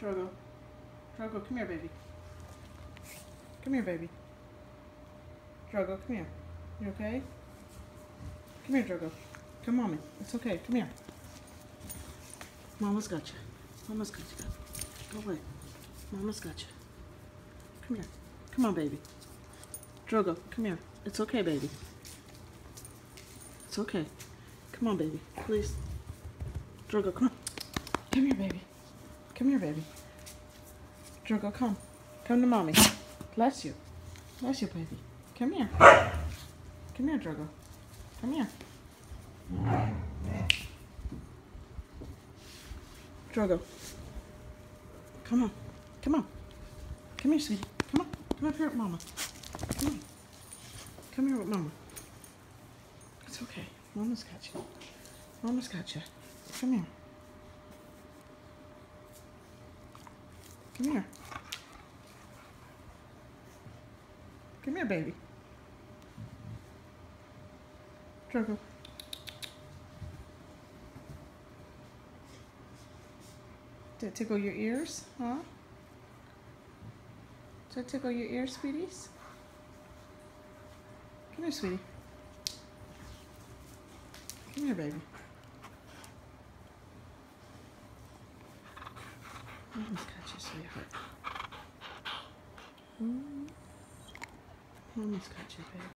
Drogo. Drogo, come here, baby. Come here, baby. Drogo, come here. You okay? Come here, Drogo. Come, mommy. It's okay. Come here. Mama's got you. Mama's got you. Go away. Mama's got you. Come here. Come on, baby. Drogo, come here. It's okay, baby. It's okay. Come on, baby. Please. Drogo, come on. Come here, baby. Come here, baby. Drogo, come. Come to mommy. Bless you. Bless you, baby. Come here. Come here, Drogo. Come here. Drogo. Come on. Come on. Come here, sweetie. Come on. Come up here with mama. Come on. Come here with mama. It's okay. Mama's got you. Mama's got you. Come here. Come here. Come here, baby. Drogo. Did it tickle your ears? Huh? Did it tickle your ears, sweeties? Come here, sweetie. Come here, baby. Mama's got you, sweetheart. Mm. Mama's got you, baby.